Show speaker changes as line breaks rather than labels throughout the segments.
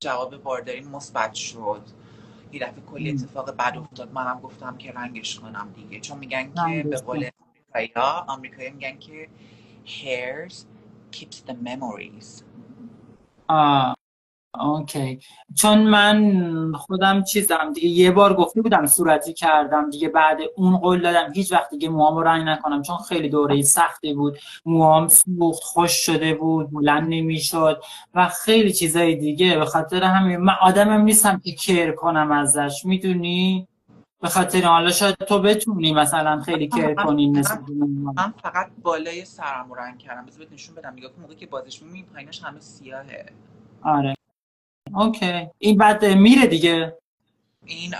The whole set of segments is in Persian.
جواب باردارین مثبت شد. یه دفعه کلی اتفاق بد افتاد. منم گفتم که رنگش کنم دیگه. چون میگن که به قول آمریکایی آمریکایی میگن که hairs keeps the memories.
آه. اوکی. چون من خودم چیزم دیگه یه بار گفته بودم صورتی کردم دیگه بعد اون قول دادم. هیچ وقت دیگه موامو رنگ نکنم. چون خیلی دوره سختی بود. موام سوخت خوش شده بود بلند نمی‌شد و خیلی چیزای دیگه. به خاطر همین من آدمم نیستم که کر کنم ازش. می‌دونی؟ به خاطر حالا شاید تو بتونی مثلا خیلی کر کنی
من فقط بالای سرم رنگ کردم. بذار نشون بدم. نگاه کن موقعی که بازش می‌بینی پایینش همه سیاهه.
آره. اوکی. این بعد میره دیگه.
این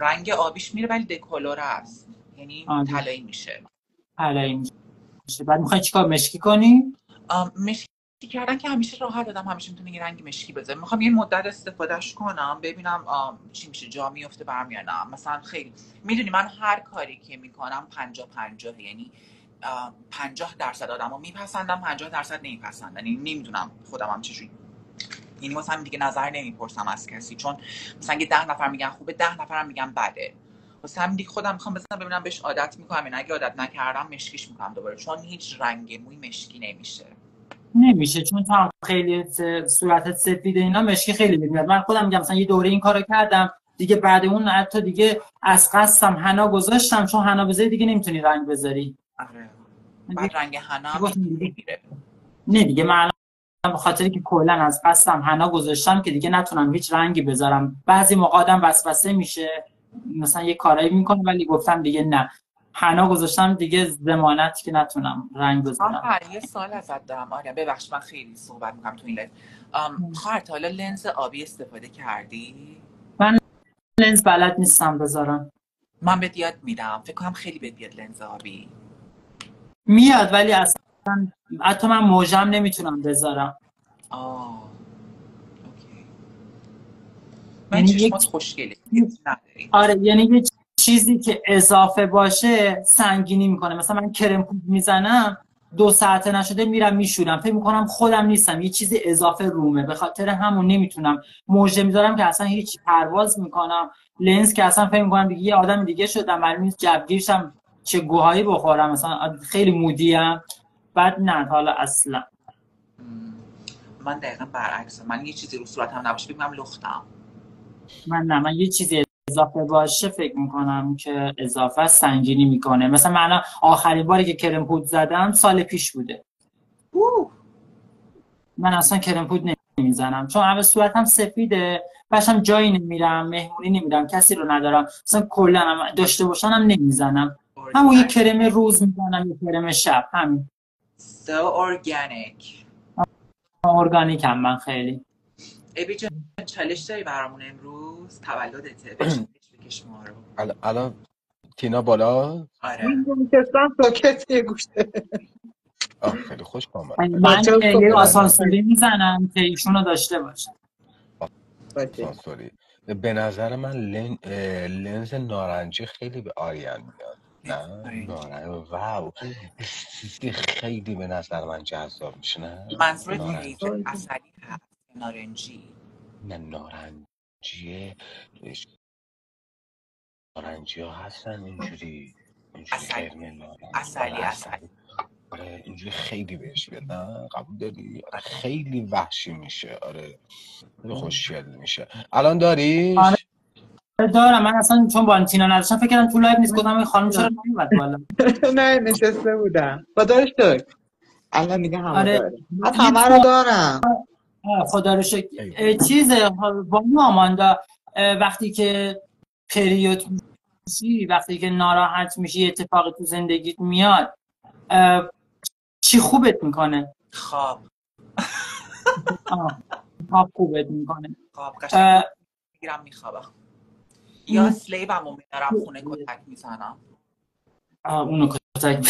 رنگ آبیش میره ولی دکولور است یعنی طلایی میشه.
طلایی میشه. بعد می‌خوای چیکار؟ مشکی کنی؟
مشکی کردن که همیشه راحت دادم همیشه می‌تونه یه رنگ مشکی بذاره می‌خوام یه مدت استفادهش کنم ببینم چی میشه جا میفته برم یا نه. مثلا خیلی می‌دونی من هر کاری که می‌کنم پنجا پنجاه یعنی پنجاه درصد آدم رو میپسندم پنجاه درصد نمیپسندن یعنی نمی‌دونم خودم هم چجوری یعنی واسه دیگه نظر نمی‌پرسم از کسی چون مثلا یه ده نفر میگن خوبه ده نفرم میگن بده. واسه همین دیگه خودم می‌خوام بزنم ببینم بهش عادت می‌کنم این اگه عادت نکردم مشکیش می‌کنم دوباره چون هیچ رنگ موی مشکی نمیشه.
نمیشه چون تو خیلی صورتت سفید اینا مشکی خیلی میاد. من خودم میگم مثلا یه دوره این کارو کردم دیگه بعد اون حتی دیگه از قصدم حنا گذاشتم چون حنا بذاری دیگه نمی‌تونی رنگ بذاری.
آره. بعد رنگ حنا
نه دیگه من به خاطری که کلا از قصدم حنا گذاشتم که دیگه نتونم هیچ رنگی بذارم. بعضی موقع آدم وسوسه میشه. مثلا یه کارایی می‌کنه ولی گفتم دیگه نه. حنا گذاشتم دیگه زمانت که نتونم رنگ بزنم
یه سال ازت دارم. آره ببخش من خیلی صحبت می‌کنم تو این لنز خواهر حالا لنز آبی استفاده کردی؟
من لنز بلد نیستم بذارم.
من به یاد میدم. فکر کنم خیلی به بیاد لنز آبی.
میاد ولی اصلا حتی من موجم نمی‌تونم بذارم.
آه من یعنی خوشگله.
آره یعنی یه چیزی که اضافه باشه سنگینی می‌کنه. مثلا من کرم پود می‌زنم دو ساعته نشده میرم میشورم. فکر می‌کنم خودم نیستم. یه چیزی اضافه رومه. به خاطر همون نمی‌تونم. موجه می‌ذارم که اصلا هیچ پرواز می‌کنم. لنز که اصلا فکر می‌کنم دیگه یه آدم دیگه شدم. ولی نیست جبگیرشم چه گوهایی بخورم. مثلا خیلی مودیم بعد نه حالا اصلا.
من دقیقا برعکس من یه چیزی رو صورتم نباشه بگم لختم
من نه من یه چیزی اضافه باشه فکر می‌کنم که اضافه سنگینی می‌کنه. مثلا من آخرین باری که کرم پود زدم سال پیش بوده. اوه. من اصلا کرم پود نمی‌زنم. چون اول صورتم سفیده باشم جایی نمیرم مهمونی نمیرم کسی رو ندارم. مثلا کلا داشته باشم هم نمی‌زنم همون یه کرم روز می‌زنم یه کرم شب. همین.
So organic.
ارگانیک هم من خیلی.
ابی جان چالش داری برامون امروز؟ تولدته. بکش ما
رو. الان تینا بالا؟
آره.
نشستم ساکت یه گوشه.
خیلی خوش آمد
من یه آسانسوری می‌زنم که ایشون رو داشته باشه.
آسانسوری. به نظر من لن... لنز نارنجی خیلی به آریان میاد. نه نارنج واو. خیلی به نظر من جذاب میشه نه؟
منظور اصلی هست نارنجی.
نه نارنجیه. نارنجی ها هستن اینجوری اینجوری
اصلی اصلی
آره اینجوری خیلی بهش بیاد نه قبول داری؟ آره خیلی وحشی میشه. آره خوشگل میشه. الان داریش؟
آره. دارم. من اصلا چون والنتینا نداشتم فکر کردم تو live نیست. گفتم این خانم چرا نمیاد بالا؟
نه نشسته بودم. خداش داشت الان دیگه همه آره. من همه رو دارم.
خدا رو شکر. چیز با آماندا وقتی که پریود میشی وقتی که ناراحت میشی اتفاقی تو زندگیت میاد چی خوبت می‌کنه؟
خواب.
خواب خوبت می‌کنه.
خواب. قشنگ. می‌گیرم میخوابم. یا سلیبمو میارم خونه کتک می‌زنم.
اونو کتک.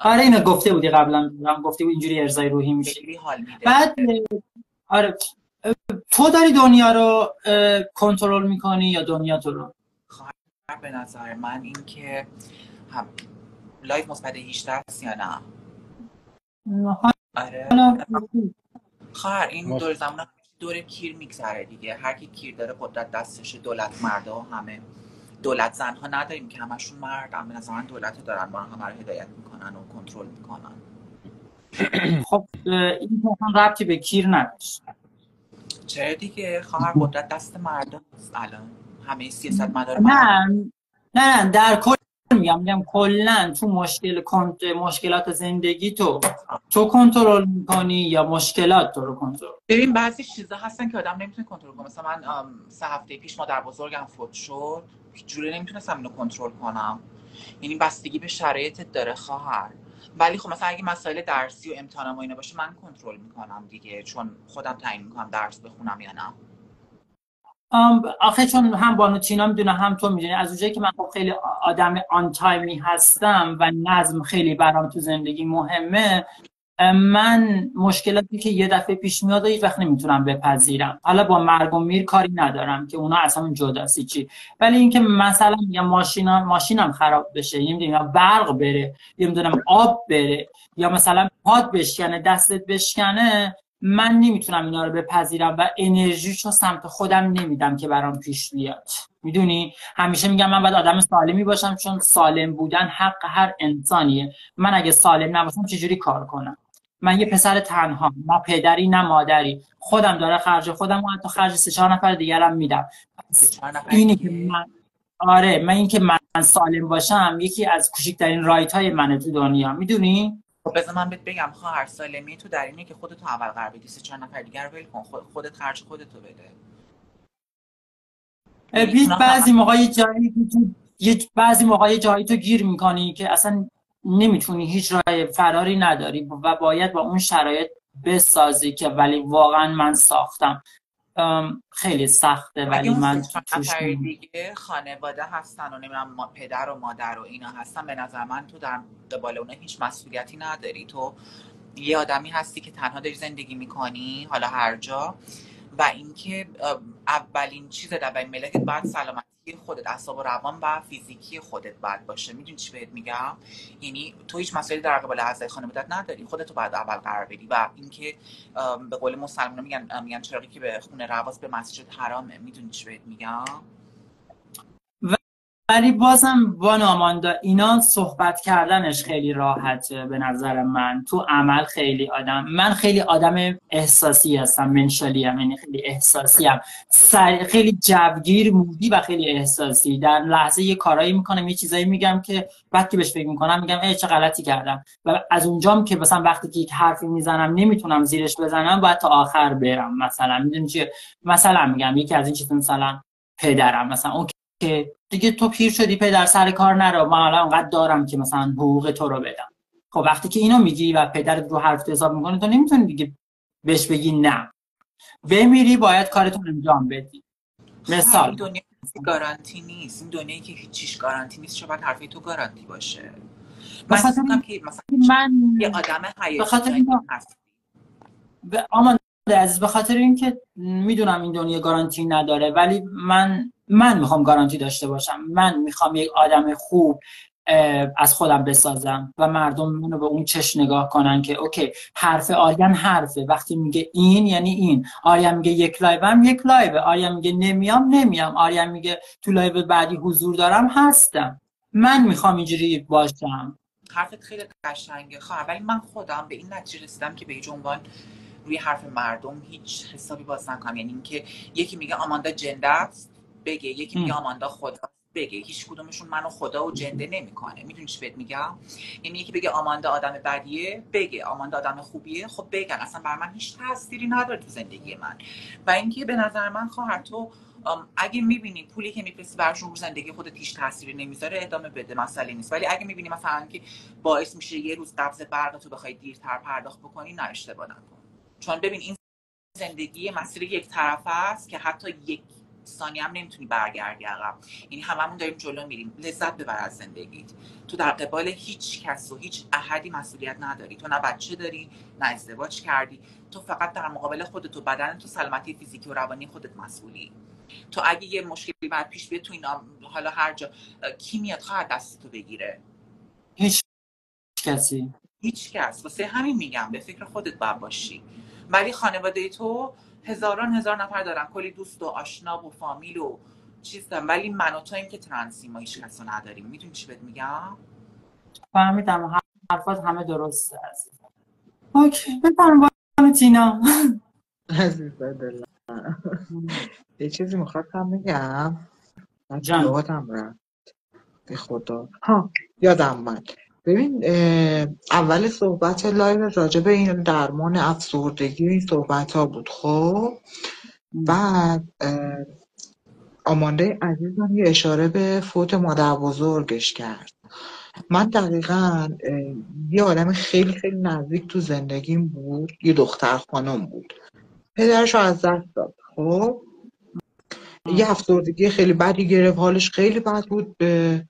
آره اینو گفته بودی قبلا هم گفته بود اینجوری ارزای روحی میشه.
حال میده.
بعد آره تو داری دنیا رو کنترل می‌کنی یا دنیا تو رو؟
به نظر من این که هم لایف مثبت 18 است یا نه؟ آره. خواهر این دور زمان دور کیر میگذره دیگه. هر کی کیر داره قدرت دستش دولت مرده و همه. دولت زن ها نداریم که همشون مرد هم به من دولت دارن ما همه رو هدایت می‌کنن و کنترل می‌کنن.
خب این ربطی به کیر نداشت.
چرا دیگه؟ خواهر قدرت دست مردم الان. همه سیاست مدار
نه نه در کل میگم میگم کلا تو مشکل مشکلات زندگی تو تو کنترل می‌کنی یا مشکلات تو رو کنترل؟
ببین بعضی چیزا هستن که آدم نمی‌تونه کنترل کنه. مثلا من سه هفته پیش مادر بزرگم فوت شد. جوری نمی‌تونستم اینو کنترل کنم. یعنی بستگی به شرایطت داره خواهر. ولی خب مثلا اگه مسائل درسی و امتحانم و اینا باشه من کنترل می‌کنم دیگه. چون خودم تعیین می‌کنم درس بخونم یا نه.
آخه چون هم بانو تینا می‌دونه هم تو می‌دونی. از اونجایی که من خب خیلی آدم آن تایمی هستم و نظم خیلی برام تو زندگی مهمه من مشکلاتی که یه دفعه پیش میاد هیچ وقت نمی‌تونم بپذیرم. حالا با مرگ و میر کاری ندارم که اونا اصلا جداسی چی. ولی اینکه مثلا میگم ماشینم ماشینم خراب بشه یا برق بره یا می‌دونم آب بره یا مثلا پاد بشکنه دستت بشکنه من نمی‌تونم اینا رو بپذیرم و انرژیشو سمت خودم نمیدم که برام پیش بیاد. می‌دونی؟ همیشه میگم من باید آدم سالمی باشم چون سالم بودن حق هر انسانیه. من اگه سالم نباشم چجوری کار کنم؟ من یه پسر تنها نه پدری نه مادری. خودم داره خرج خودم و حتی خرج سه چهار نفر دیگرم میدم. اینی که من آره من اینکه من سالم باشم یکی از کوچکترین رایت های منه تو دنیا. می‌دونی؟
خب بذار من بهت بگم خواهر سالمی تو در اینه که خودتو اول قرار بدی سه چهار نفر دیگر ول کن خودت خرج خودتو بده.
بیت بعضی موقع یه جایی یه بعضی موقع جایی تو گیر می‌کنی که اصلا نمی‌تونی هیچ راه فراری نداری و باید با اون شرایط بسازی که ولی واقعا من ساختم. خیلی سخته ولی من
توش دیگه خانواده هستن و نمی‌دونم پدر و مادر و اینا هستن به نظر من تو در قبال اونها هیچ مسئولیتی نداری. تو یه آدمی هستی که تنها داری زندگی می‌کنی حالا هر جا. و اینکه اولین چیز در اولین ملکت باید سلامتی خودت اعصاب و روان و فیزیکی خودت باید باشه. می‌دونی چی بهت میگم؟ یعنی تو هیچ مسئله در قبال اعضای خانوادت نداری. خودتو باید اول قرار بدی و اینکه به قول مسلمان میگن میگن چراغی که به خونه رواز به مسجد حرامه. می‌دونی چی بهت میگم؟
ولی بازم با ناماندا اینا صحبت کردنش خیلی راحته به نظر من. تو عمل خیلی آدم من خیلی آدم احساسی هستم منشالی هم یعنی خیلی احساسی هم. خیلی جوگیر مودی و خیلی احساسی. در لحظه یه کارایی می‌کنم یه چیزایی میگم که بعد که بهش فکر می‌کنم میگم ای چه غلطی کردم. و از اونجام که مثلا وقتی که یک حرفی می‌زنم نمی‌تونم زیرش بزنم باید تا آخر برم. مثلا می‌دونی چیه؟ مثلا میگم یکی از این چیزا مثلا پدرم مثلا اون که دیگه تو پیر شدی پدر سر کار نرو. من الان انقدر دارم که مثلا حقوق تو رو بدم. خب وقتی که اینو میگی و پدرت رو حرف حساب می‌کنه تو نمی‌تونی دیگه بهش بگی نه. بمیری باید کارتون انجام بدی. مثال.
دنیا گارانتی نیست. این دنیایی که هیچیش گارانتی نیست شاید حرفی تو گارانتی باشه؟ من که مثلا من یه آدم حیاتی
آمان عزیز به خاطر اینکه می‌دونم این دنیا گارانتی نداره ولی من من می‌خوام گارانتی داشته باشم. من می‌خوام یک آدم خوب از خودم بسازم و مردم منو به اون چش نگاه کنن که OK حرف آریان حرفه. وقتی میگه این یعنی این. آریان میگه یک لایو هم یک لایو آریان میگه نمیام نمیام. آریان میگه تو live بعدی حضور دارم هستم. من می‌خوام اینجوری باشم.
حرفت خیلی قشنگه. خواهم ولی من خودم به این نتیجه رسیدم که به هیچ عنوان روی حرف مردم هیچ حسابی باز نکنم. یعنی اینکه یکی میگه آماندا جنده است. بگه یکی میگه آماندا خدا بگه. هیچ کدومشون منو خدا و جنده نمی‌کنه. می‌دونی چی بهت میگم؟ یعنی یکی بگه آماندا آدم بدیه بگه آماندا آدم خوبیه. خب بگن اصلا بر من هیچ تاثیری نداره تو زندگی من. و اینکه به نظر من خواهر تو اگه می‌بینی پولی که میفرستی برش رو زندگی خودت هیچ تاثیری نمی‌ذاره ادامه بده مسئله نیست. ولی اگه می‌بینی مثلا که باعث میشه یه روز قبض برق تو بخوای دیرتر پرداخت بکنی نه اشتباه نکن. چون ببین این زندگی مسیر یک طرفه است که حتی یک ثانیه هم نمی‌تونی برگردی عقب. یعنی هممون داریم جلو میریم. لذت ببر از زندگیت. تو در قبال هیچ کس و هیچ احدی مسئولیت نداری. تو نه بچه داری نه ازدواج کردی. تو فقط در مقابل خودت و بدن تو سلامتی فیزیکی و روانی خودت مسئولی. تو اگه یه مشکلی بر پیش بیاد تو این حالا هر جا کی میاد خواهد دست تو بگیره؟
هیچ کسی.
هیچ کس. واسه همین میگم به فکر خودت باید باشی. ولی خانواده تو هزاران هزار نفر دارن کلی دوست و آشنا و فامیل و چیز دارن. ولی من و تو این که ترنسی ما هیچ کسو نداریم. می‌دونی چی بهت میگم؟
فهمیدم. حرفات همه درسته عزیزم. اوکی بفرم تینا.
عزیز دلم یه چیزی می‌خواستم بگم.
جان.
یادم رفت. به خدا. ها یادم من ببین اول صحبت لایو راجع به این درمان افسردگی و این صحبت ها بود خب؟ بعد اه، آمانده عزیزم یه اشاره به فوت مادر بزرگش کرد. من دقیقا اه، یه آدم خیلی خیلی نزدیک تو زندگیم بود یه دختر خانم بود. پدرش رو از دست داد خب؟ یه افسردگی خیلی بدی گرفت حالش خیلی بد بود به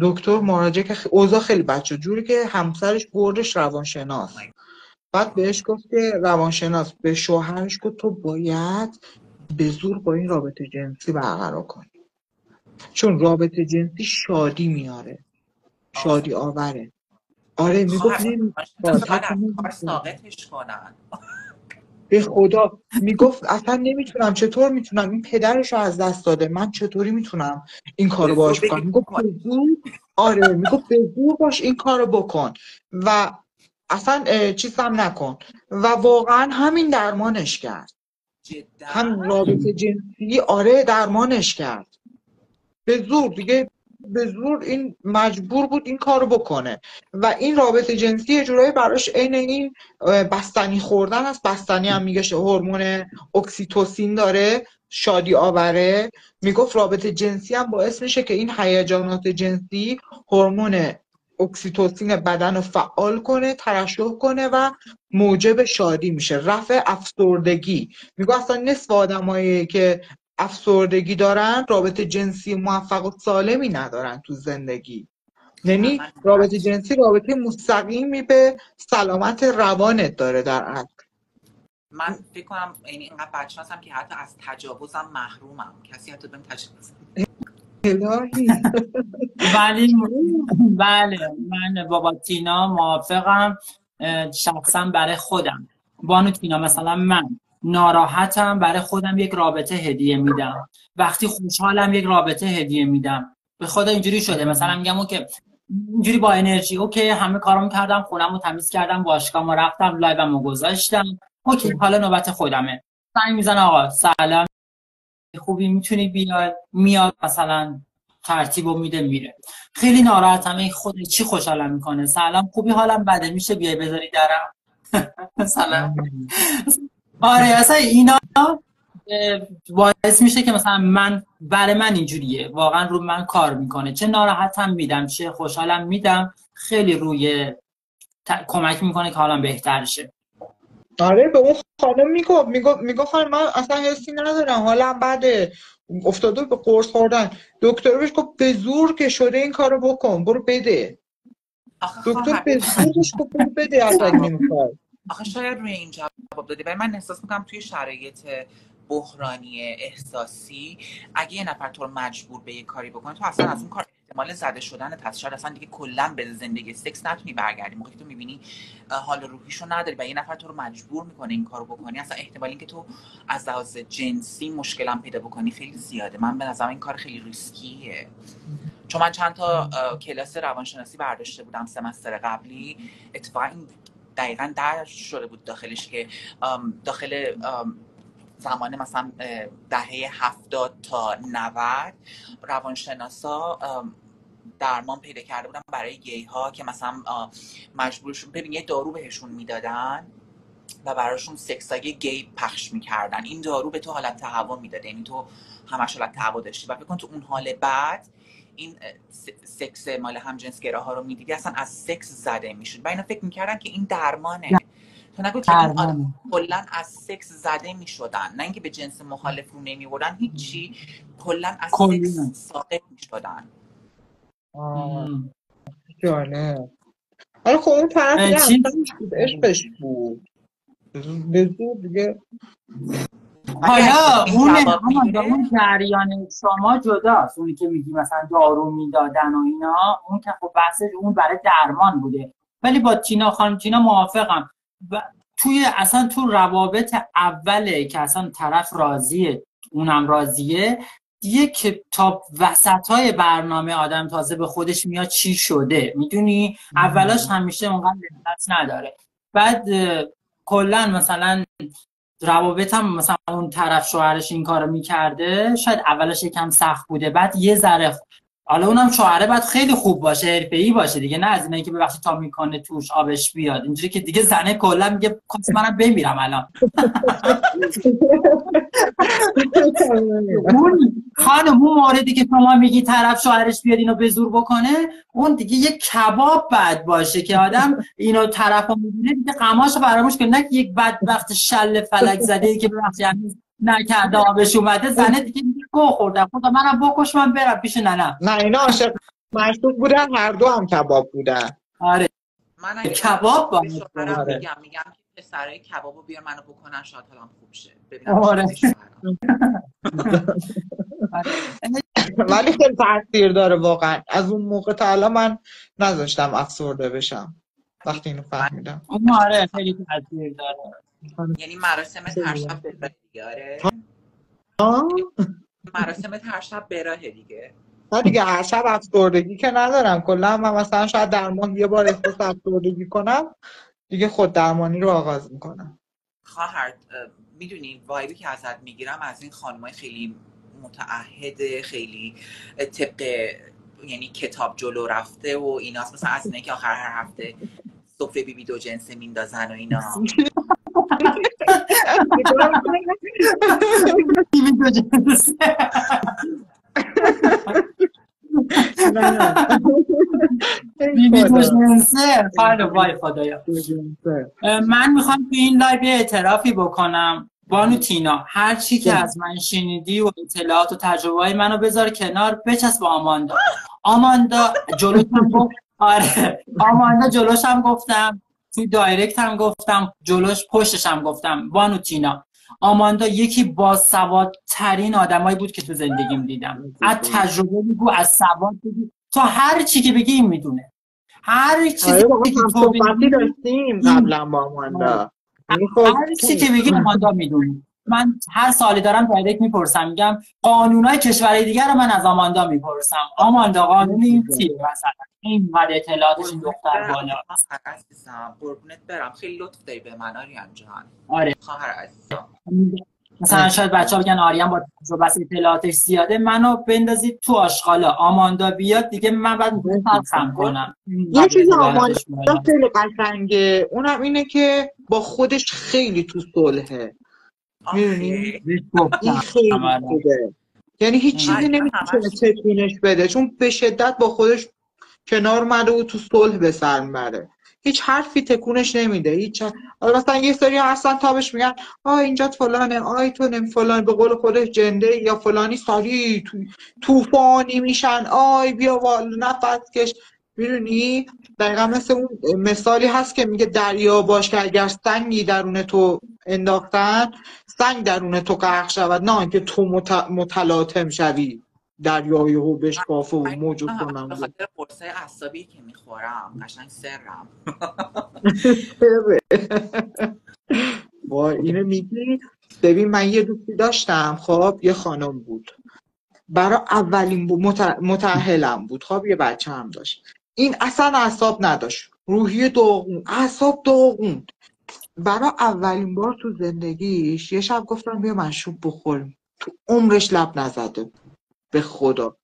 دکتر مراجعه که خ- اوضاع خیلی شد. جوری که همسرش بردش روانشناس. بعد بهش گفت که روانشناس به شوهرش گفت تو باید به زور با این رابطه جنسی برقرار کنی. چون رابطه جنسی شادی میاره. شادی آوره. آره می‌گفت
خواهر
نمی‌خواد
کار
نمی‌خواد.
ساقطش کنن.
به خدا می‌گفت اصلا نمی‌تونم. چطور می‌تونم؟ این پدرش رو از دست داده. من چطوری می‌تونم این کارو
بگی
بکنم می‌گفت. به آره می‌گفت به زور باش این کارو بکن. و اصلا چیز هم نکن. و واقعا همین درمانش کرد.
جدا؟
هم رابطه جنسی آره درمانش کرد. به زور دیگه به زور این مجبور بود این کارو بکنه. و این رابطه جنسی یه جورایی براش عین این بستنی خوردن است. بستنی هم میگه هورمون اکسیتوسین داره شادی آوره. می‌گفت رابطه جنسی هم باعث میشه که این هیجانات جنسی هورمون اکسیتوسین بدن رو فعال کنه ترشح کنه و موجب شادی میشه. رفع افسردگی. میگه اصلا نصف آدمایی که افسردگی دارن رابطه جنسی موفق و سالمی ندارن تو زندگی. یعنی رابطه جنسی رابطه مستقیمی به سلامت روانت داره در اصل
من فکر کنم یعنی اینقدر بدشانسم که حتی از تجاوزم محرومم. کسی حتی بهم تجاوز
ولی بله من بابا تینا موافقم شخصا برای خودم. بانو تینا مثلا من. ناراحتم برای خودم یک رابطه هدیه میدم. وقتی خوشحالم یک رابطه هدیه میدم. به خدا اینجوری شده. مثلا میگم OK اینجوری با انرژی OK همه کارامو کردم خونم رو تمیز کردم باشگاه رفتم live مو گذاشتم. OK حالا نوبت خودمه. زنگ می‌زنه آقا سلام. خوبی؟ می‌تونی بیاد؟ میاد مثلا ترتیب و میده میره. خیلی ناراحتم. این خود چی خوشحالم می‌کنه. سلام خوبی؟ حالم بده. میشه بیای بذاری درم؟ مثلا آره اصلا اینا باعث میشه که مثلا من برای من اینجوریه. واقعا رو من کار می‌کنه. چه ناراحتم میدم چه خوشحالم میدم. خیلی روی ت- کمک می‌کنه که حالم بهتر شه.
آره به اون خانم می‌گفت می‌گفت می‌گفت خانم من اصلا حسی ندارم. حالم بده. افتاده به قرص خوردن. دکتر بهش گفت به زور که شده این کارو بکن. برو بده. دکتر به زور بهش گفت برو بده. اگه نمی‌خوای
آخه شاید روی این جواب دادی. ولی من احساس می‌کنم توی شرایط بحرانی احساسی اگه یه نفر تو مجبور به یه کاری بکنه تو اصلا از اون کار احتمال زده شدن پس شاید اصلا دیگه کلا به زندگی سکس نتونی برگردی. موقعی تو می‌بینی حال روحیشو نداری و یه نفر تو رو مجبور می‌کنه این کارو بکنی اصلا احتمال اینکه تو از لحاظ جنسی مشکلم پیدا بکنی خیلی زیاده. من به نظرم این کار خیلی ریسکیه. چون من چند تا کلاس روانشناسی برداشته بودم سمستر قبلی. اتفاقا این دقیقا در شده بود داخلش که داخل زمان مثلا دهه هفتاد تا 90 روانشناسا درمان پیدا کرده بودن برای گی ها که مثلا مجبورشون ببین یه دارو بهشون می‌دادن و براشون سکسای گی پخش می‌کردن. این دارو به تو حالت تهوع می‌داده یعنی تو همش حالت تهوع داشتی و فکر کن تو اون حال بعد این سکس مال همجنسگراها رو می‌دیدی اصلا از سکس زده می‌شد و اینا فکر می‌کردن که این درمانه. تو نگو که آدم. کلا از سکس زده می‌شدن نه اینکه به جنس مخالف رو نمیبردن هیچی. کلا از. سکس ساقط می‌شدن.
جالب. آره خب اون طرف عشقش بود. به زور دیگه.
حالا اون اون جریان شما جداست؟ اونی که میگی مثلا دارو می‌دادن و اینا اون که خب بحثش اون برای درمان بوده. ولی با تینا خانم تینا موافقم. و توی اصلا تو روابط اوله که اصلا طرف راضیه اونم راضیه دیگه تا وسط های برنامه آدم تازه به خودش میاد چی شده؟ می‌دونی؟ اولاش همیشه اونقدر لذت نداره. بعد کلا مثلا روابط هم مثلا اون طرف شوهرش این کارو می‌کرده شاید اولش یکم سخت بوده بعد یه ذره حالا اونم شوهره باید خیلی خوب باشه ای باشه دیگه نه از اینه که ببخشید تا می‌کنه توش آبش بیاد. اینجوری که دیگه زنه کلا میگه کاش منم بمیرم الان. اون خانم اون موردی که شما میگی طرف شوهرش بیاد اینو به زور بکنه اون دیگه یه کباب بد باشه که آدم اینو طرف می‌بینه دیگه قماشو فراموش کنه. نه یک بدبخت شل فلک زده ای که ببخشید نکرده آبش اومده زنه دیگه گو خوردم. خدا منم بکش من برم پیش ننم.
نه اینا عاشق مشروب بودن هر دو هم کباب بودن.
آره.
من اگه
کباب با
آره. میگم میگم که پسرای کبابو بیار منو بکنن شاید حالم خوب شه.
آره.
ولی خیلی تاثیر داره واقعا. از اون موقع تا الان من نذاشتم افسرده بشم. وقتی اینو فهمیدم.
آره خیلی تاثیر داره.
یعنی مراسم هر شب دیگه آره. مراسم هر شب براه دیگه
نه دیگه هر شب افسردگی که ندارم کلا من مثلا شاید در ماه یه بار احساس افسردگی کنم دیگه خود درمانی رو آغاز می‌کنم
خواهر می‌دونی وایبی که ازت می‌گیرم از این خانمای خیلی متعهد خیلی طبق یعنی کتاب جلو رفته و ایناست مثلا از اینه که آخر هر هفته سفره بی بی دو جنسه میندازن و اینا
دو جنسه من می‌خوام تو این live اعترافی بکنم بانو تینا هر چی که از من شنیدی و اطلاعات و تجربه های منو بذار کنار بچسب با آماندا آماندا جلوشم گفت آره آماندا جلوش هم گفتم توی دایرکت هم گفتم جلوش پشتش هم گفتم بانو تینا آماندا یکی با سواد ترین آدمایی بود که تو زندگیم دیدم. از تجربه بگو از سواد بگو. تا هر چی که بگی این می‌دونه. هر چیزی
آره که تو داشتیم قبلا با آماندا.
یعنی خب هر چی که بگی آماندا می‌دونه من هر سالی دارم دایرکت می‌پرسم. میگم قانونای کشورهای دیگر رو من از آماندا می‌پرسم. آماندا قانون این چیه مثلا؟ این ولی اطلاعاتش این دختر بالا.
قربونت برم. خیلی لطف داری به من آریان جان.
آره.
خواهر عزیزم.
مثلا شاید بچه ها بگن آریان با بس اطلاعاتش زیاده. منو بندازید تو آشغالا. آماندا بیاد دیگه من بعد خم کنم.
یه چیز آماندا خیلی قشنگه. اونم اینه که با خودش خیلی تو صلحه. می‌دونی؟ این خیلی خوبه. یعنی هیچ چیزی نمی‌تونه تکونش بده چون به شدت با خودش کنار اومده و تو صلح به سر می‌بره. هیچ حرفی تکونش نمیده. هیچ حالا مثلا یه سری هستن تابش میگن آ اینجا فلانه. آی تو نمی فلان. به قول خودش جنده یا فلانی ساری تو... طوفانی میشن. آی بیا وال نفس کش. می‌دونی؟ دقیقا مثل اون مثالی هست که میگه دریا باش که اگر سنگی درون تو انداختن سنگ درون تو غرق شود نه که تو مت... متلاطم شوی دریای هو بشکافه و موج کنم.
به خاطر قرصه عصبی که می‌خورم قشنگ سرم.
با اینو میگی؟ ببین من یه دوستی داشتم خب یه خانم بود. برای اولین بود متعهلم بود. خب یه بچه هم داشت. این اصلا اعصاب نداشت. روحی داغون اعصاب داغون. برای اولین بار تو زندگیش یه شب گفتم بیا مشروب بخوریم. تو عمرش لب نزده. به خدا.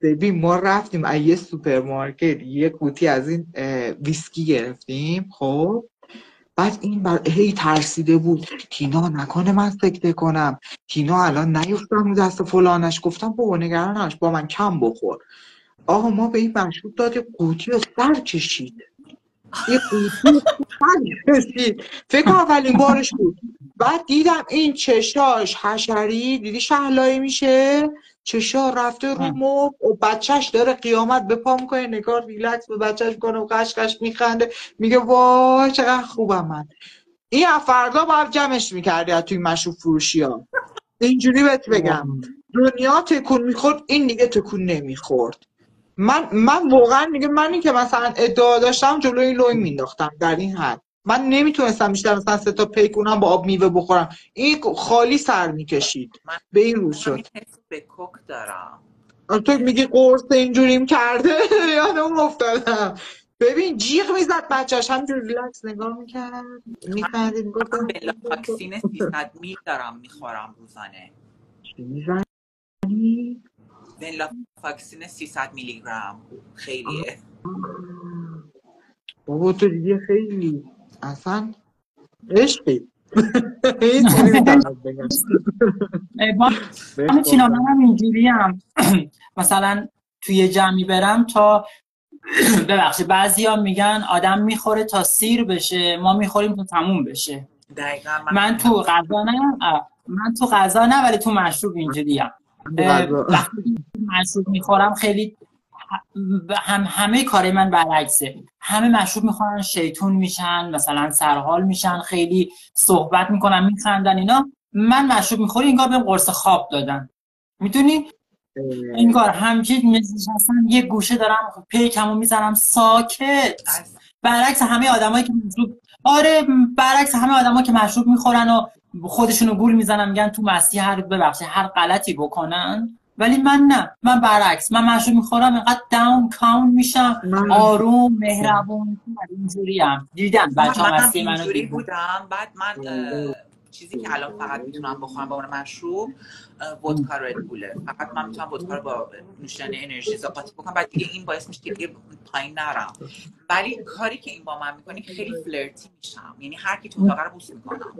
ببین ما رفتیم از یه سوپرمارکت یه قوطی از این ویسکی گرفتیم خب؟ بعد این بر هی ترسیده بود. تینا نکنه من سکته کنم. تینا الان نیفتم دست فلانش. گفتم بابا نگرانش با من کم بخور. آقا ما به این مشروب داده قوطی رو سر کشید. یه فکر اولین بارش بود. بعد دیدم این چشاش حشری دیدی شهلایی میشه؟ چشا رفته رو مب و بچهش داره قیامت به پا می‌کنه نگار ریلکس به بچهش کنه و قشقش میخنده. میگه وای چقدر خوبم من. این فردا باید جمعش می‌کردی از توی مشروب فروشی ها. اینجوری بهت بگم. دنیا تکون می‌خورد این دیگه تکون نمی‌خورد. من من واقعا میگه منی که مثلا ادعا داشتم جلوی لوی مینداختم در این حد. من نمی‌تونستم بیشتر مثلا سه تا پیک اونم با آب میوه بخورم. این خالی سر می‌کشید. به این روز شد.
به کوک دارم.
تو میگی قرص اینجوریم کرده؟ یادم افتادم. ببین جیغ می‌زد بچهش. همجور ریلکس نگاه می‌کرد. می‌فهمید
گفتم واکسین 300 میل دارم می‌خورم روزانه.
چی می‌زنی؟
واکسین 300 میلی گرم خیلیه.
بابا تو دیگه خیلی اصلا عشقی.
چینا من هم اینجوری هم مثلا توی جمعی برم تا ببخشید بعضی ها میگن آدم می‌خوره تا سیر بشه ما می‌خوریم تا تموم بشه.
دقیقا
من, من تو غذا نه من تو غذا نه ولی تو مشروب اینجوری هم وقتی مشروب می‌خورم خیلی هم همه کار من برعکسه. همه مشروب می‌خورن شیطون میشن مثلا سرحال میشن خیلی صحبت می‌کنن میخندن اینا. من مشروب می‌خوری انگار بهم قرص خواب دادن. می‌دونی؟ انگار همچین نشستم یه گوشه دارم پیکمو می‌زنم ساکت. برعکس همه آدمایی که مشروب آره برعکس همه آدمایی که مشروب می‌خورن و خودشونو گول می‌زنن میگن تو مسیح هر ببخشید هر غلطی بکنن. ولی من نه من برعکس من مشروب می‌خورم اینقدر داون کاون میشم. آروم مهربون اینجوری هم دیدم بچه ها منو
اینجوری بودم. بعد من چیزی که الان فقط می‌تونم بخورم با اون مشروب ودکا رد بوله فقط من می‌تونم ودکا رو با نوشیدن انرژی قاطی بکنم. بعد دیگه این باعث میشه که دیگه پایین نرم. ولی کاری که این با من می‌کنه خیلی فلرتی میشم. یعنی هر کی تو اتاق رو بوس می‌کنم.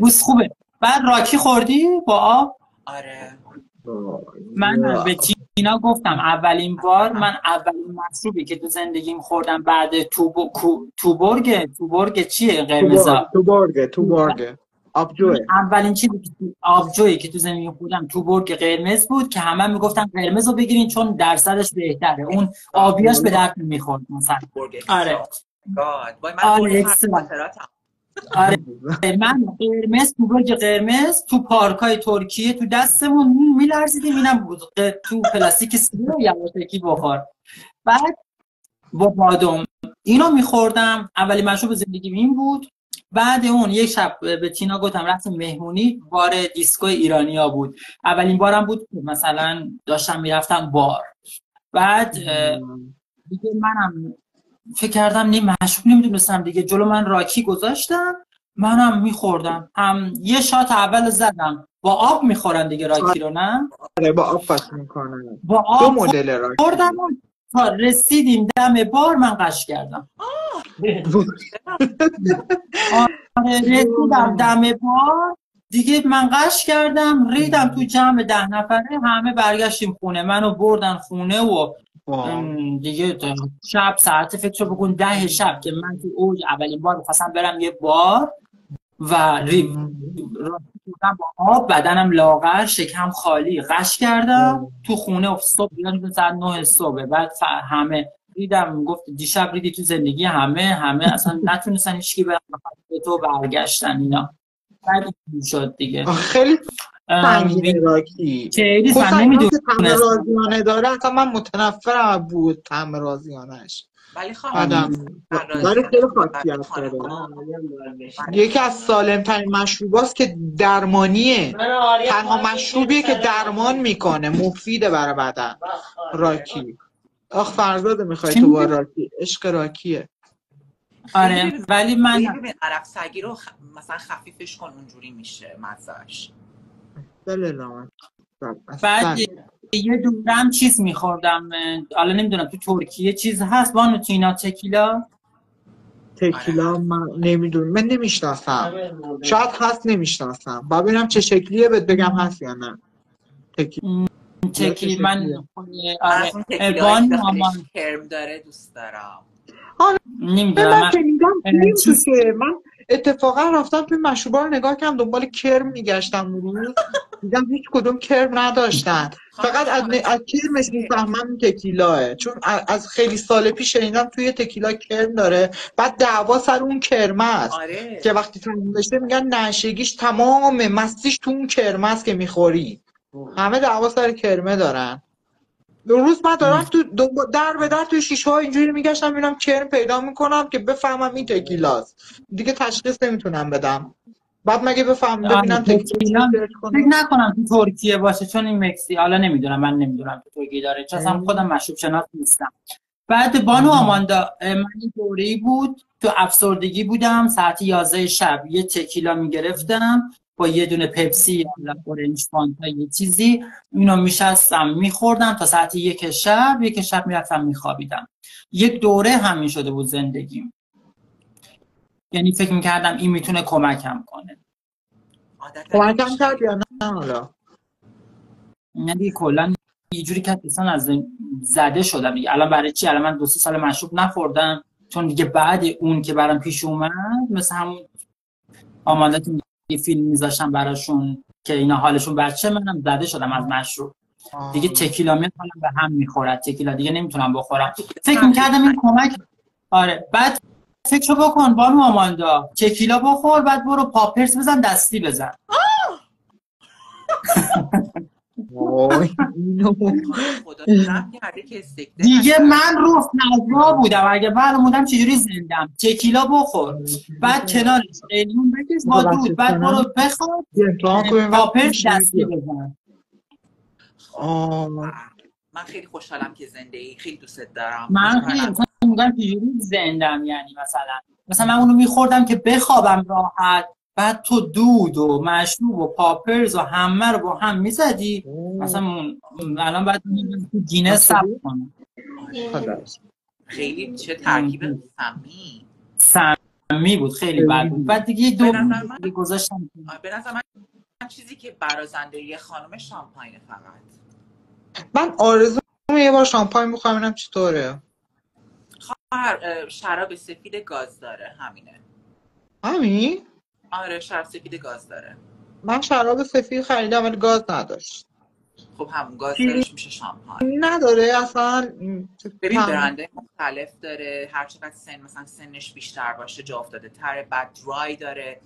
بوس خوبه. بعد راکی خوردی با آب؟
آره.
من به تینا گفتم اولین بار من اولین مشروبی که تو زندگیم خوردم بعد تو تو برگ تو برگ چیه قرمزا
تو برگ تو برگ. آبجوی
اولین چیزی که آبجویی که تو زندگی خوردم تو برگ قرمز بود که همه می‌گفتن قرمز رو بگیرین چون درصدش بهتره. اون آبیاش به درد می‌خورد مثلا. آره.
آره
آره. من قرمز تو برج قرمز تو پارکای ترکیه تو دستمون میلرزیدیم اینم بود تو پلاستیک سیگار یواشکی بخور بعد با بادم اینو میخوردم. اولی مشروب زندگی این بود. بعد اون یک شب به تینا گفتم رفتیم مهمونی بار دیسکو ایرانیا بود. اولین بارم بود مثلا داشتم می‌رفتم بار. بعد دیگه منم فکر کردم نیم مشروب نمی‌دونستم دیگه. جلو من راکی گذاشتم منم میخوردم. هم یه shot اول زدم. با آب می‌خورن دیگه راکی رو نه؟
آره با آب پس می‌کنن.
با آب دو مدل راکی. خوردم تا رسیدیم دم بار من قش کردم. آره رسیدم دم بار. دیگه من قش کردم ریدم تو جمع ده نفره همه برگشتیم خونه. منو بردن خونه و دیگه شب ساعت فکر بکن ده شب که من تو اوج اولین بار خواستم برم یه بار و ری با آب بدنم لاغر شکم خالی قش کردم. تو خونه صبح بیان ساعت نه صبح بعد همه دیدم گفت دیشب ریدی تو زندگی همه همه اصلا نتونستن هیچکی برن به تو برگشتن اینا. بعد شد دیگه.
خیلی سنگینه راکی
خیلی سنگینه
تم رازیانه داره اصلا من متنفرم بود تم رازیانش
ولی خواهم
ولی خیلی خاصیت داره یکی از سالم ترین مشروباست که درمانیه. تنها مشروبیه که درمان می‌کنه مفیده برای بدن. راکی. آخ فرزاده می‌خوای تو با راکی. عشق راکیه.
آره ولی من
عرق سگی رو مثلا خفیفش کن اونجوری میشه مزهش
بعد یه دورم چیز میخوردم حالا نمی‌دونم تو ترکیه چیز هست؟ بانو تو اینا تکیلا؟
تکیلا من نمی‌دونم. من نمی‌شناسم. شاید هست نمی‌شناسم. با ببینم چه شکلیه بهت بگم هست یا نه.
تکیلا تکیل من آره. بان
مامان. کرم داره دوست دارم.
نمی‌دونم
من من اتفاقا رفتم توی مشروبا رو نگاه کردم دنبال کرم میگشتم روز. دیدم هیچ کدوم کرم نداشتن. فقط از, از کرمش می‌فهمم تکیلاه. چون از خیلی سال پیش شنیدم توی تکیلا کرم داره. بعد دعوا سر اون کرمه است.
آره.
که وقتی تموم بشه میگن نشگیش تمام مستیش تو اون کرمه است که می‌خوری. همه دعوا سر کرمه دارن. روز من دارم تو در به در تو شیشه ها اینجوری میگشتم ببینم کرم پیدا می‌کنم که بفهمم این تکیلاست. دیگه تشخیص نمی‌تونم بدم. بعد مگه بفهم ببینم
تکیلا فکر نکنم تو ترکیه باشه چون این مکسی حالا نمی‌دونم من نمی‌دونم تو ترکیه داره. چون خودم مشروب شناس نیستم. بعد بانو آماندا من این دوره بود تو افسردگی بودم ساعت 11 شب یه تکیلا می‌گرفتم. با یه دونه پپسی یا اورنج فانتا یه چیزی اینو میشستم میخوردم تا ساعت یک شب یک شب می‌رفتم میخوابیدم. یک دوره همین شده بود زندگیم یعنی فکر می‌کردم این می‌تونه کمکم کنه.
کمکم کرد یا نه حالا؟
یعنی کلا یه جوری که اصلا از زده شدم دیگه. الان برای چی؟ الان من دو سه سال مشروب نخوردم. چون دیگه بعد اون که برام پیش اومد مثل همون آمانده یه فیلم میذاشتم براشون که اینا حالشون بچه منم زده شدم از مشروب. دیگه تکیلا میاد به هم می‌خورد. تکیلا دیگه نمی‌تونم بخورم. فکر می‌کردم این کمک آره. بعد فکر بکن بانو آماندا تکیلا بخور بعد برو پاپرس بزن دستی بزن. دیگه من رو فضا بودم. اگه بودم چجوری زندم؟ تکیلا بخور. بعد کنارش قلیون بکش با دود بعد برو بخور پاپرس دستی بزن.
من خیلی خوشحالم که زنده ای خیلی دوست دارم.
من خیلی میگم چجوری زندم یعنی مثلا. مثلا من اونو میخوردم که بخوابم راحت. بعد تو دود و مشروب و پاپرز و همه رو با هم می‌زدی. مثلا الان باید گینه سب کنم.
خیلی چه ترکیب سمی.
سمی بود خیلی بد بود. بعد دیگه دو گذاشتم.
به نظر من چیزی که برازنده یه خانم شامپاین فقط.
من آرزو یه بار شامپاین می‌خوام ببینم چطوره.
خواهر شراب سفید گاز داره همینه.
همین؟
آره شراب سفید گاز داره.
من شراب سفید خریدم ولی گاز نداشت.
خب همون گاز دارش میشه شامپاین.
نداره اصلا
ببین برنده مختلف داره هر چقدر سن مثلا سنش بیشتر باشه جا افتاده تره بعد درای داره.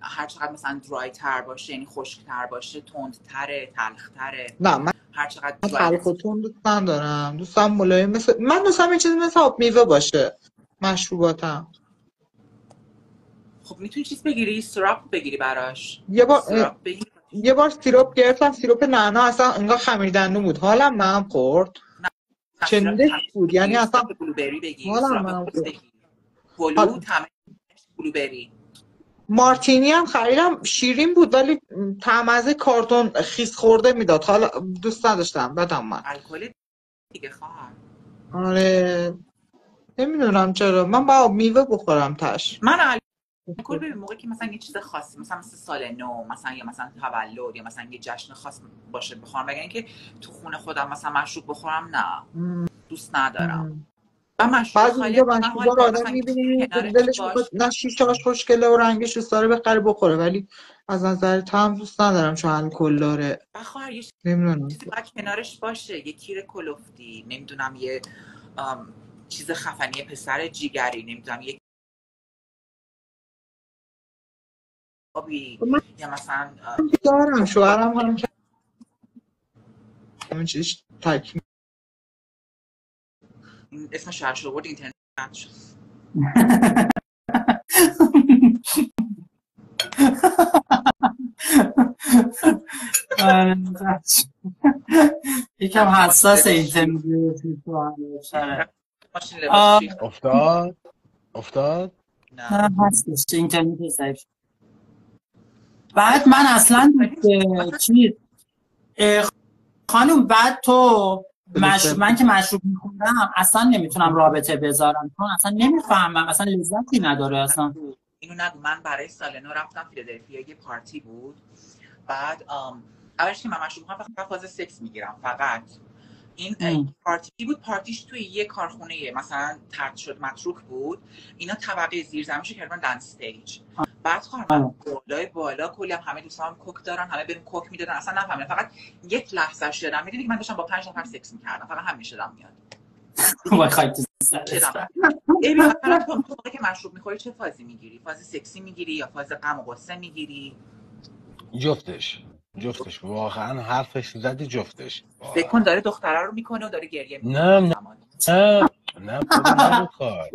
هر چقدر مثلا درای تر باشه یعنی خشک تر باشه تند تره تلخ تره.
نه من
هر چقدر
تلخ و تند دوست دارم دوستم ملایم مثل من دوستم این چیزی مثل آب میوه باشه مشروباتم.
خب می‌تونی چیز بگیری سراپ بگیری براش.
یه بار یه بار سیروپ گرفتم سیروپ نعنا اصلا انگار خمیر دندون بود. حالم من خورد. چنده بود؟ یعنی اصلا
بلوبری بگیر حالم من خورد. بلوبری.
مارتینی هم خریدم شیرین بود ولی تعمزه کارتون خیس خورده می‌داد. حالا دوست نداشتم بدم من.
الکل دیگه خواهم
آره. نمی‌دونم چرا. من با میوه بخورم تش
من الکل ببین موقعی که مثلا یه چیز خاصی مثلا مثل سال نو مثلا یا مثلا تولد یا مثلا یه جشن خاص باشه بخورم بگن اینکه تو خونه خودم مثلا مشروب بخورم نه. دوست ندارم. و مشروب خالی
مشروب آدم می‌بینی دلش نه شیشهاش خوشگله و رنگش دوست داره بخره بخوره ولی از نظر تم دوست ندارم چون الکل داره.
بخواه یه
نمی‌دونم.
چیزی باید کنارش باشه. یه تیر کلوفتی نمی‌دونم یه چیز خفنی پسر جیگری نمی‌دونم یه یا مثلا
دارم شوهرم هم همین چیز تک
اسم شهر شد بود اینترنت شد.
یکم حساس اینترنت
افتاد؟ افتاد؟
نه. هستش اینترنت ضعیف بعد من اصلا چیز خانم بعد تو مش... من که مشروب میخوندم اصلا نمی‌تونم رابطه بذارم. چون اصلا نمی‌فهمم اصلا لذتی نداره اصلا.
اینو نگو. من برای سال نو رفتم فیلادلفیا یه پارتی بود. بعد اولش که من مشروب فقط فاز سکس می‌گیرم فقط. این ام. پارتی بود؟ پارتیش توی یه کارخونه مثلا ترد شد متروک بود. اینا طبقه زیر زمینشو کردن دن استیج بعد خواهم بالای بالا کلی هم همه دوستان کوک دارن همه بهم کوک می‌دادن. اصلا نفهمیدم فقط یک لحظه شدم. می‌دونی که من داشتم با پنج نفر سکس می‌کردم. فقط همین شدم میاد. موقعی که مشروب می‌خوری چه فازی می‌گیری؟ فاز سکسی می‌گیری یا فاز غم و غصه می‌گیری؟
جفتش. جفتش. واقعا حرفش زدی جفتش.
فکر کن داره دختره رو می‌کنه و داره گریه می‌کنه.
نه نه نه نه رو کار.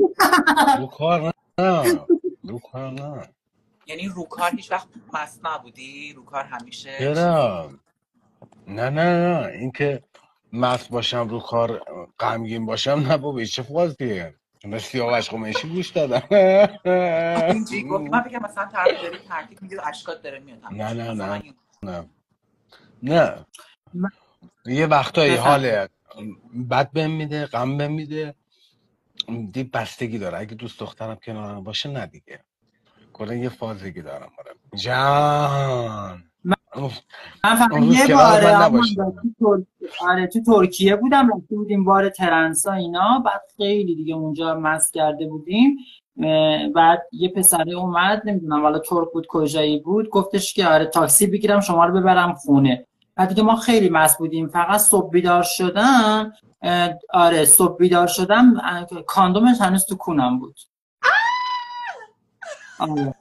رو کار نه. رو کار نه.
یعنی رو کار هیچ وقت مست نبودی؟ رو کار همیشه
چرا؟ نه نه نه اینکه مست باشم رو کار غمگین باشم نه بابا چه فازیه؟ من سیاوش قمیشی گوش دادم.
اینجوری گفت من بگم مثلا طرف داری ترکیب میگه اشکات داره میاد
نه نه نه نه. نه. یه وقتایی حال بد بهم میده غم بهم میده. دی بستگی داره. اگه دوست دخترم کنارم باشه نه دیگه. کلا یه فازگی دارم جان.
من فقط یه باره آره تو ترکیه بودم رفته بودیم بار ترنسا اینا. بعد خیلی دیگه اونجا مست کرده بودیم. بعد یه پسره اومد نمی‌دونم والا ترک بود کجایی بود. گفتش که آره تاکسی بگیرم شما رو ببرم خونه. بعد دیگه ما خیلی مست بودیم. فقط صبح بیدار شدم. آره صبح بیدار شدم. کاندومش هنوز تو کونم بود.
آره.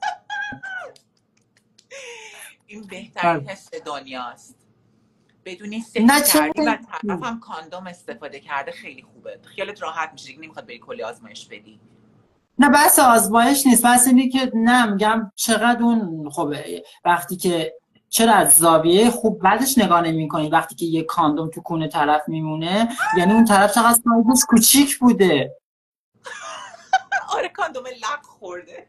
این بهترین بله. حس دنیاست. بدونی سکس کردی و طرف هم کاندوم استفاده کرده خیلی خوبه. خیالت راحت میشه دیگه نمی‌خواد بری کلی آزمایش بدی.
نه بس آزمایش نیست. بس اینه که نه میگم چقدر اون خوبه. وقتی که چرا از زاویه خوب بعدش نگاه نمی کنی وقتی که یه کاندوم تو کونه طرف میمونه یعنی اون طرف چقدر سایزش کوچیک بوده.
آره کاندوم لق خورده.